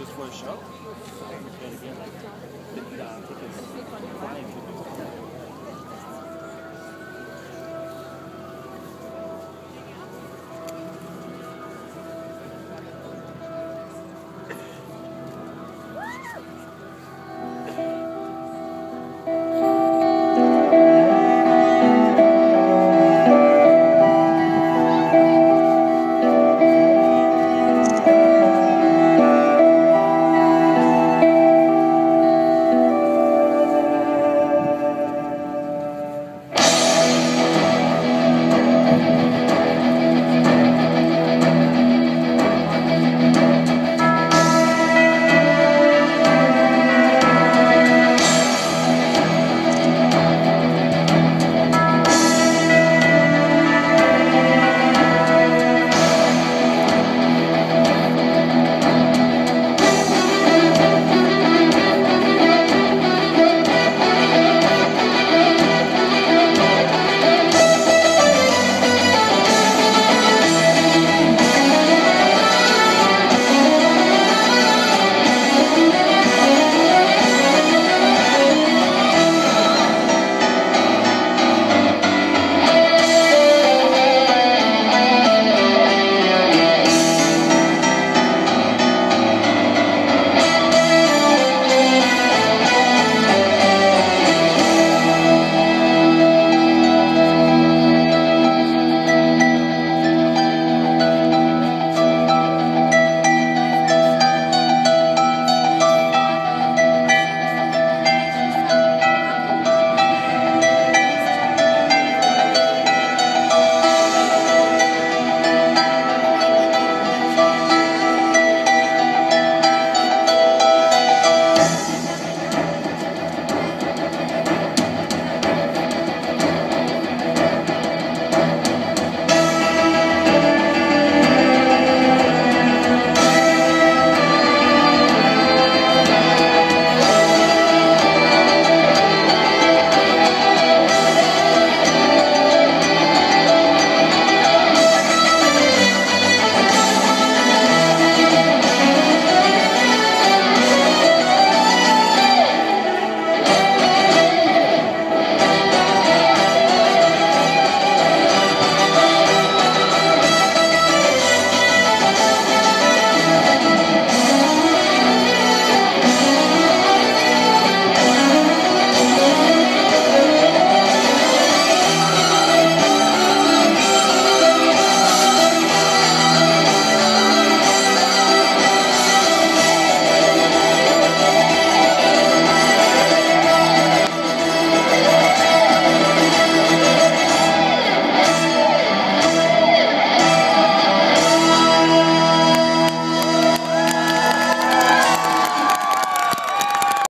Just for a show?